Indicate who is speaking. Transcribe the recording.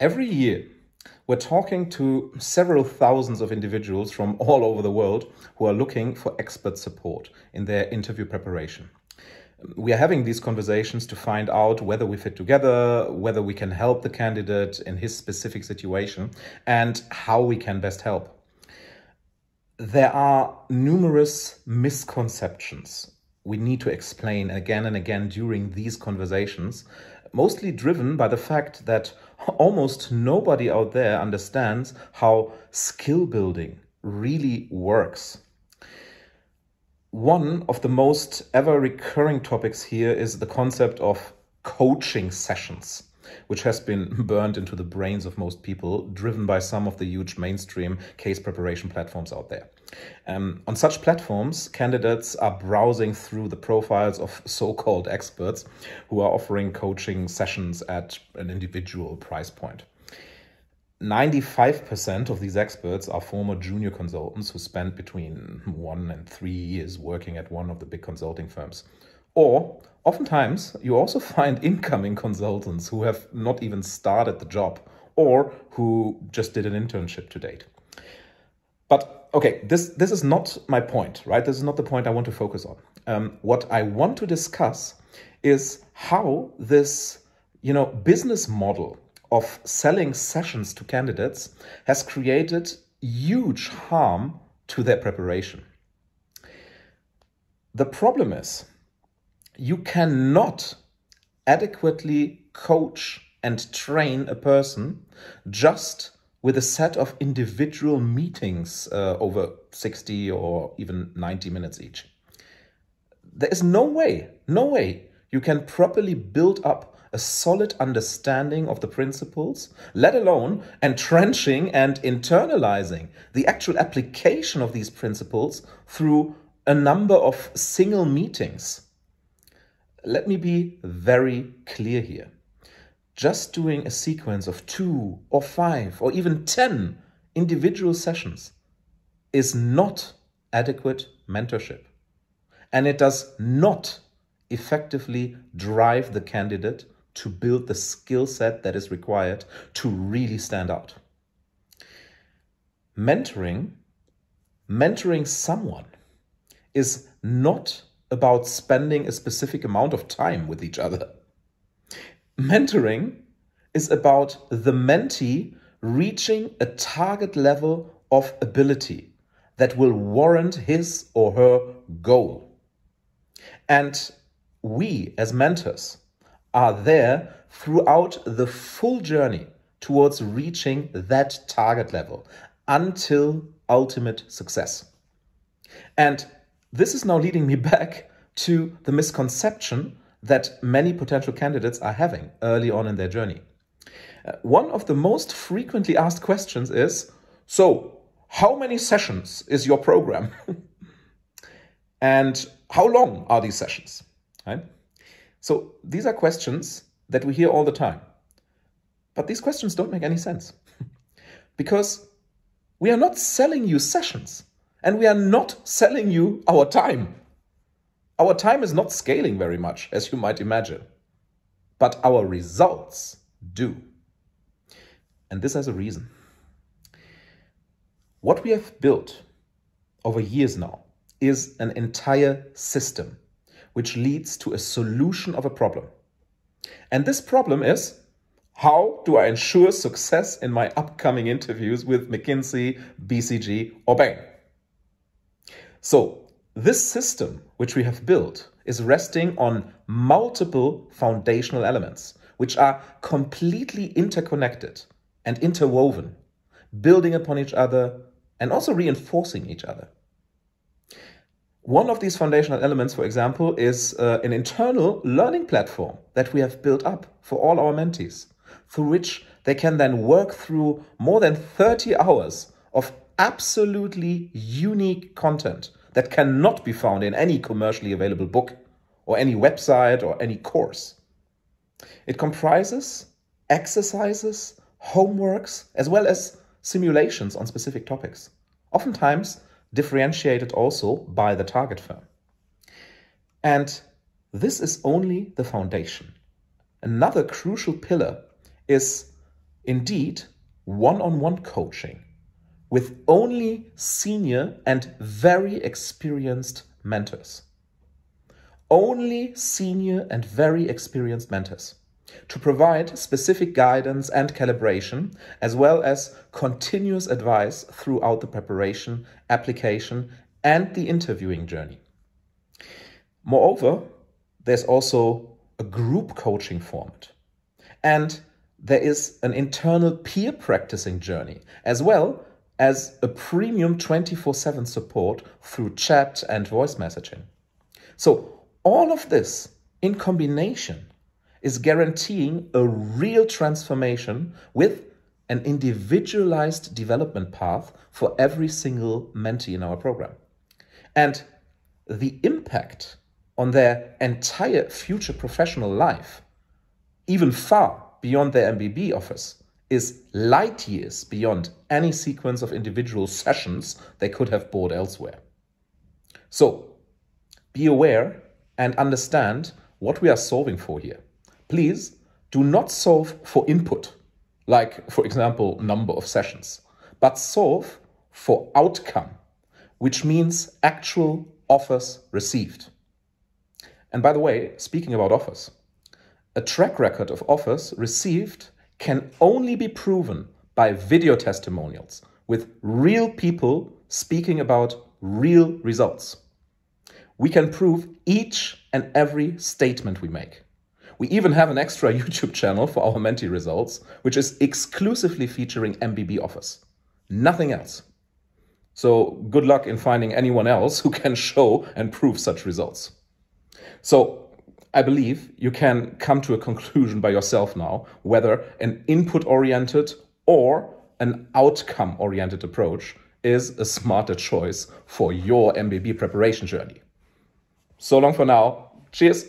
Speaker 1: Every year, we're talking to several thousands of individuals from all over the world who are looking for expert support in their interview preparation. We are having these conversations to find out whether we fit together, whether we can help the candidate in his specific situation, and how we can best help. There are numerous misconceptions we need to explain again and again during these conversations mostly driven by the fact that almost nobody out there understands how skill building really works. One of the most ever recurring topics here is the concept of coaching sessions which has been burned into the brains of most people, driven by some of the huge mainstream case preparation platforms out there. Um, on such platforms, candidates are browsing through the profiles of so called experts who are offering coaching sessions at an individual price point. 95% of these experts are former junior consultants who spent between one and three years working at one of the big consulting firms. Or oftentimes you also find incoming consultants who have not even started the job or who just did an internship to date. But okay, this this is not my point, right? This is not the point I want to focus on. Um, what I want to discuss is how this you know business model of selling sessions to candidates has created huge harm to their preparation. The problem is you cannot adequately coach and train a person just with a set of individual meetings uh, over 60 or even 90 minutes each. There is no way, no way you can properly build up a solid understanding of the principles, let alone entrenching and internalizing the actual application of these principles through a number of single meetings let me be very clear here. Just doing a sequence of two or five or even 10 individual sessions is not adequate mentorship. And it does not effectively drive the candidate to build the skill set that is required to really stand out. Mentoring, mentoring someone is not about spending a specific amount of time with each other. Mentoring is about the mentee reaching a target level of ability that will warrant his or her goal. And we, as mentors, are there throughout the full journey towards reaching that target level until ultimate success. And this is now leading me back to the misconception that many potential candidates are having early on in their journey. Uh, one of the most frequently asked questions is So, how many sessions is your program? and how long are these sessions? Right? So, these are questions that we hear all the time. But these questions don't make any sense because we are not selling you sessions. And we are not selling you our time. Our time is not scaling very much, as you might imagine. But our results do. And this has a reason. What we have built over years now is an entire system which leads to a solution of a problem. And this problem is how do I ensure success in my upcoming interviews with McKinsey, BCG, or Bain? So this system, which we have built, is resting on multiple foundational elements, which are completely interconnected and interwoven, building upon each other and also reinforcing each other. One of these foundational elements, for example, is uh, an internal learning platform that we have built up for all our mentees, through which they can then work through more than 30 hours of absolutely unique content that cannot be found in any commercially available book or any website or any course. It comprises exercises, homeworks, as well as simulations on specific topics, oftentimes differentiated also by the target firm. And this is only the foundation. Another crucial pillar is indeed one on one coaching with only senior and very experienced mentors. Only senior and very experienced mentors to provide specific guidance and calibration, as well as continuous advice throughout the preparation, application, and the interviewing journey. Moreover, there's also a group coaching format. And there is an internal peer practicing journey, as well as a premium 24 7 support through chat and voice messaging. So, all of this in combination is guaranteeing a real transformation with an individualized development path for every single mentee in our program. And the impact on their entire future professional life, even far beyond their MBB office, is light years beyond any sequence of individual sessions they could have bought elsewhere. So, be aware and understand what we are solving for here. Please do not solve for input, like, for example, number of sessions, but solve for outcome, which means actual offers received. And by the way, speaking about offers, a track record of offers received can only be proven by video testimonials with real people speaking about real results. We can prove each and every statement we make. We even have an extra YouTube channel for our mentee results, which is exclusively featuring MBB offers. Nothing else. So good luck in finding anyone else who can show and prove such results. So I believe you can come to a conclusion by yourself now whether an input oriented or an outcome oriented approach is a smarter choice for your MBB preparation journey. So long for now. Cheers.